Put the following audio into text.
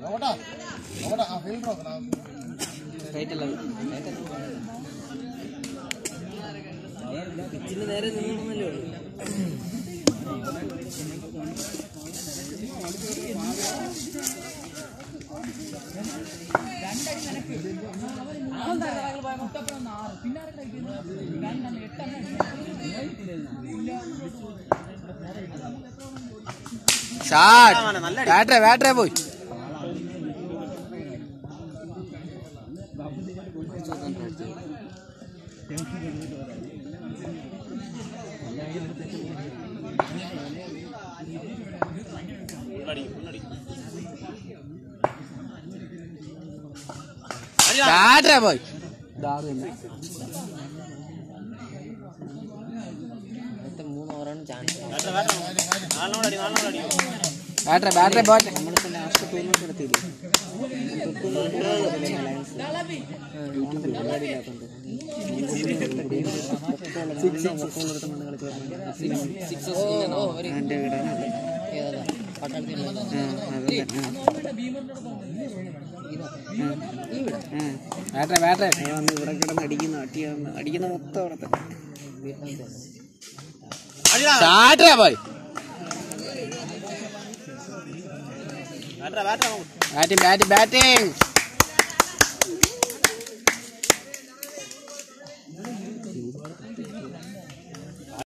നോക്കട്ടാ നോക്കട്ടാ ആ ഫീൽഡർ നോക്കണം പിച്ചിന് നേരെ നിന്നല്ലേ ഉള്ളൂ ഷാട്ട് ബാറ്ററെ ബാറ്ററെ പോയി ബാറ്ററെ പോയി അടുത്ത മൂന്ന് ബാറ്ററി ബാറ്ററെ. ബാറ്ററെ പോട്ടെ നമ്മളിപ്പോ ലാസ്റ്റ് ടൂർണമെന്റ് നടത്തിയില്ലേ ബാറ്ററെ ബാറ്ററെ ഇവിടെ കിടന്ന് അടിക്കുന്ന അടിക്കുന്ന മൊത്തം അവിടെ തന്നെ साठ रहा भाई बैटिंग बैटिंग बैटिंग